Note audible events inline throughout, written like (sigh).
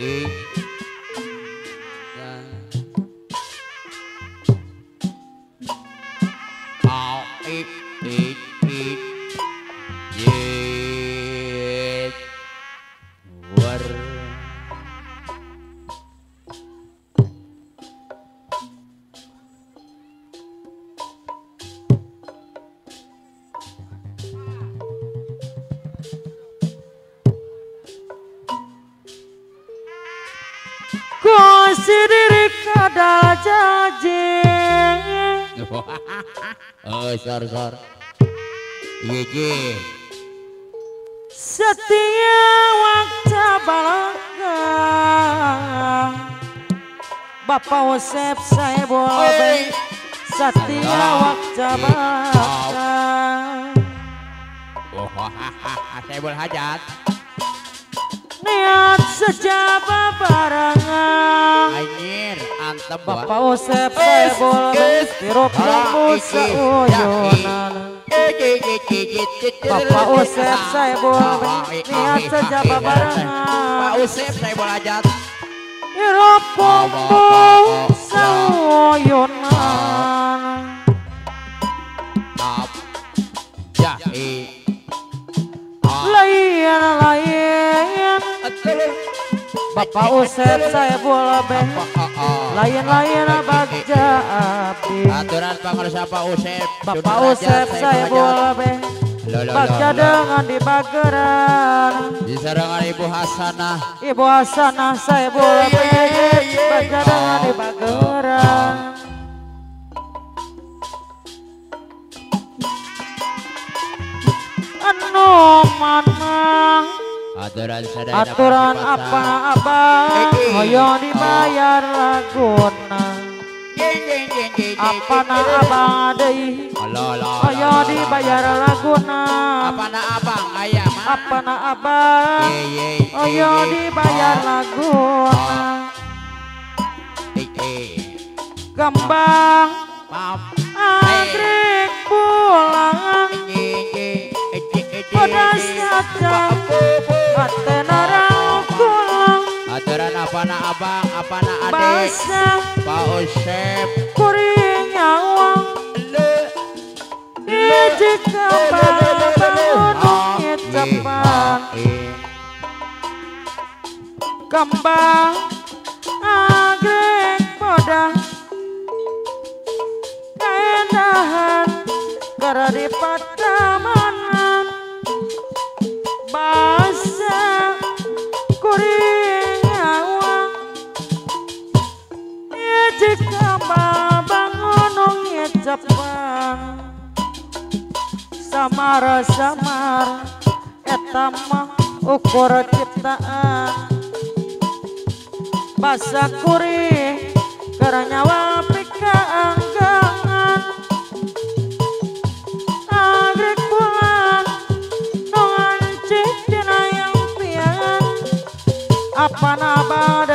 Ei. Kada jaji (laughs) oh sor sor iya ji setia waktu balaga. Bapak Usep saya boleh setia waktu balaga. Oh (laughs) saya boleh hajat niat sejaba barangan. Anjir antem Bapak Usep saya boleh hirup lembu seuyunan Bapak Usep saya boleh niat sejaba barangan. Pak Usep saya boleh hajat hirup layan-layan bagja api Aturan pengurusan Pak Usep. Bapak Usep saya boleh. Bagja dengan di bageran. Diserangan Ibu Hasanah. Ibu Hasanah saya boleh bagja dengan di bageran. Anu mana Aturan sadaya aturan dapat apa dipasang. abang hoyo dibayar laguna. Apa na abang alo, hoyo dibayar laguna. Apa na abang? Ayam? ah? apa na abang? Ye, ye, ye, hoyo dibayar laguna. Kembang Maaf. anggrek Apa na adik? basah Pak Usep. kuring nyawang Le. Jika bangun cepat Eh. kembang agrek podah keendahan kera di padamanan cepat samara samar etama ukur ciptaan. Basa kuri keranyawa pika anggangan agrek bulan nongan yang pian. Apa nabadai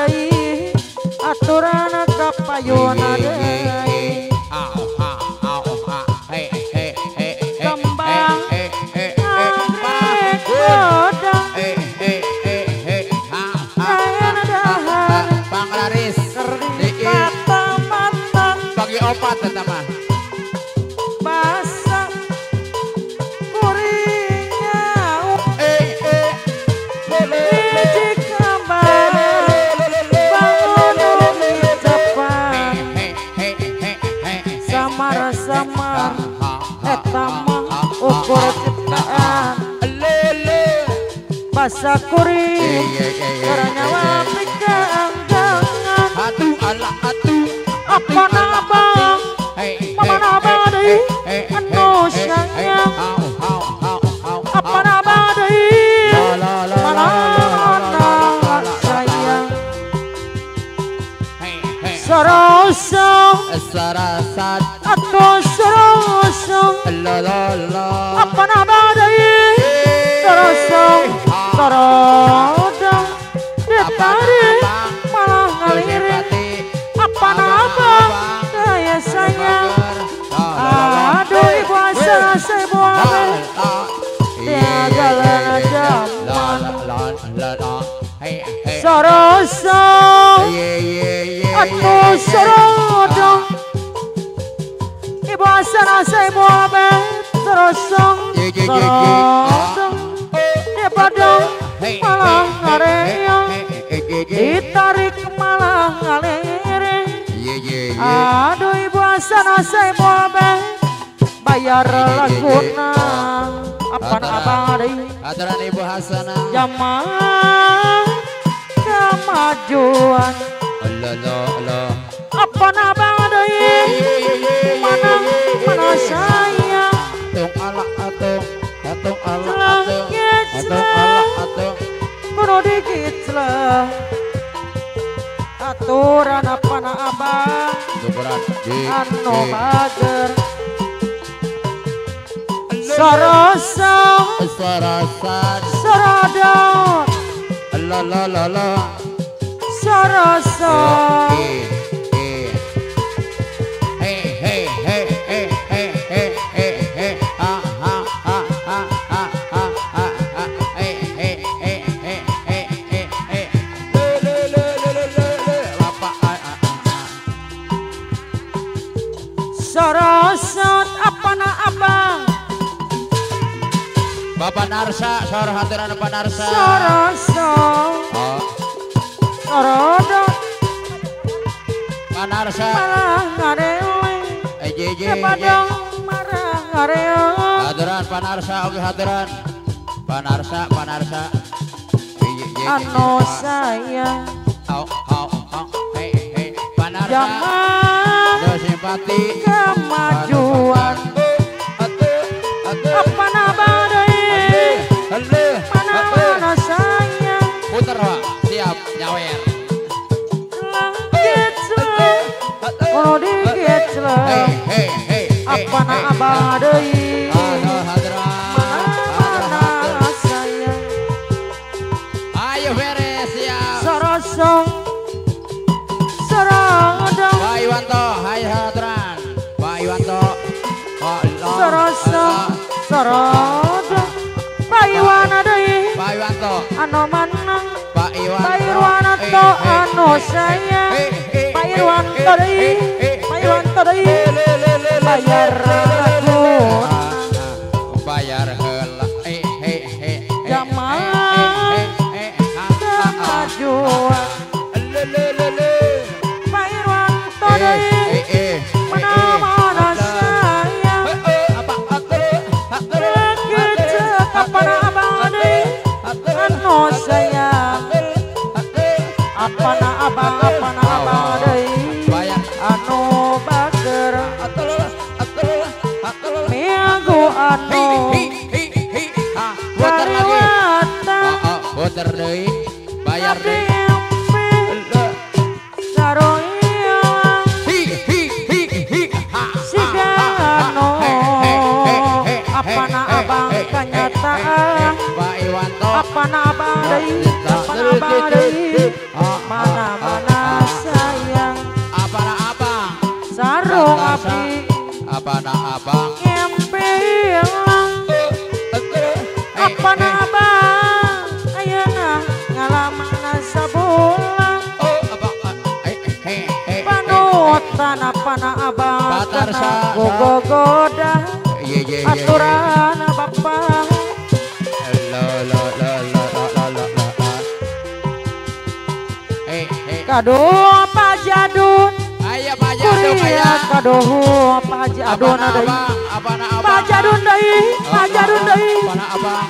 basa kuring karena pika anggangan Atu ala atu. apa nabang mama nabang deui anu sayang apa nabang mana anak sayang sorosong la la la apa nabang deui sorosong sorodang ditarik malah ngalirik apa nabang daya sayang aduh ibu asa saya buang Tiagalan zaman sorosong Aku sorodong Ibu asana saya buabe Terosong Dia padong malah ngareyang ditarik malah ngalir iya, iya, iya. aduh ibu asana saya mobe bayar laguna apa abadi aturan. Ibu hasana jamaah kemajuan Allah Allah apa abadi anu mager sarasa. Sarasa. Sarada. La la la la. Sarasa. Bapak Narsa, sor hatiran Bapak Narsa. Soroso. Oh. Sorodo. Narsa. Marah ngarewe. Eje eh, eje. Kepadang marah ngarewe. Hatiran Bapak Narsa, oke hatiran. Bapak Narsa, Bapak Narsa. Eje eje. Ano saya. Au au au. Hei hei. Bapak Narsa. Jangan. Kemajuan. Kudu digigit celeng. Apa na abah deui? Mana-mana sayang. Ayo beres ya. Sorosong. Sorong dong. Pak Iwanto, hai Hadran. Pak Iwanto. Sorosong. Sorong dong. Pak Iwan deui. Pak Iwanto. Ano manang. Pak Iwanto. Pak Irwanto ano sayang. Pak Iwanto. May hantay Bayar Mana badai, mana badai, mana mana sayang. Apa nah, na apa? Sarung api. Apa na apa? empelang Apa na apa? Ayana ngalaman sabulan. Panutan apa na apa? Tanah gogogoda. Aturan bapak. La la la. aduh pajadun aya pajadun aya aduh pajadun deui abana abang pajadun deui pajadun deui abana abang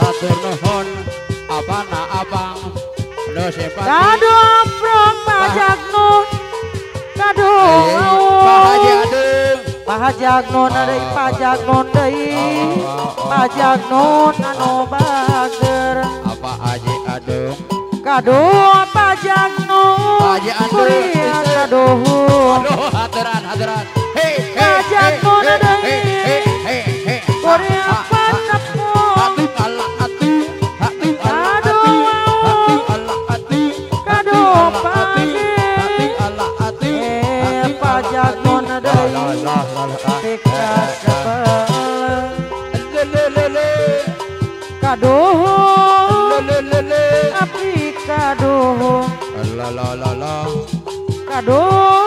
hatur nuhun apa abana abang lo sepati aduh Pajak pajagnun aduh pajadun pajak non pajagnun pajak non ano bager. Apa aji aduh kaduh pajak Kadoh. Aduh, Aduh.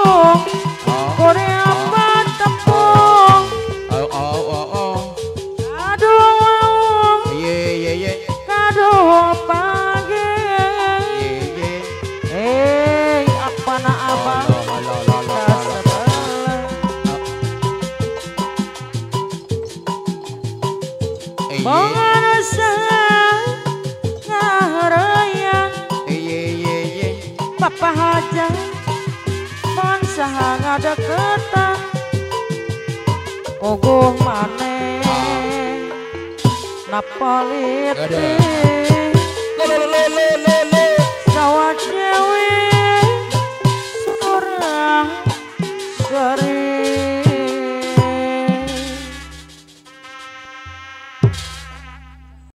ogoh maneh napaliti sawetawi sore sore